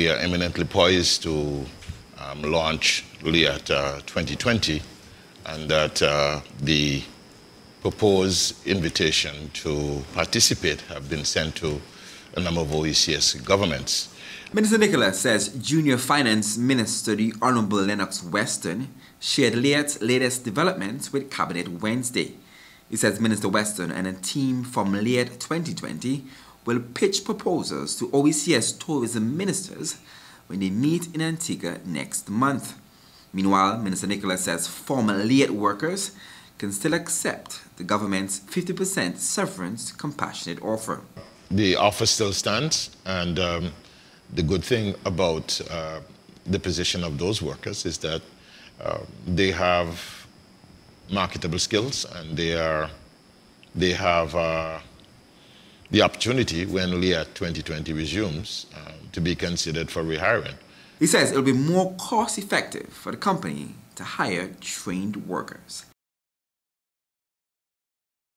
we are eminently poised to um, launch LIAT uh, 2020 and that uh, the proposed invitation to participate have been sent to a number of OECS governments. Minister Nicholas says Junior Finance Minister the Honorable Lennox Weston shared LIAT's latest developments with Cabinet Wednesday. He says Minister Weston and a team from LIAT 2020 will pitch proposals to OECS tourism ministers when they meet in Antigua next month. Meanwhile, Minister Nicholas says former LIAT workers can still accept the government's 50% severance compassionate offer. The offer still stands, and um, the good thing about uh, the position of those workers is that uh, they have marketable skills and they are they have uh, the opportunity when LIAT 2020 resumes uh, to be considered for rehiring. He says it'll be more cost effective for the company to hire trained workers.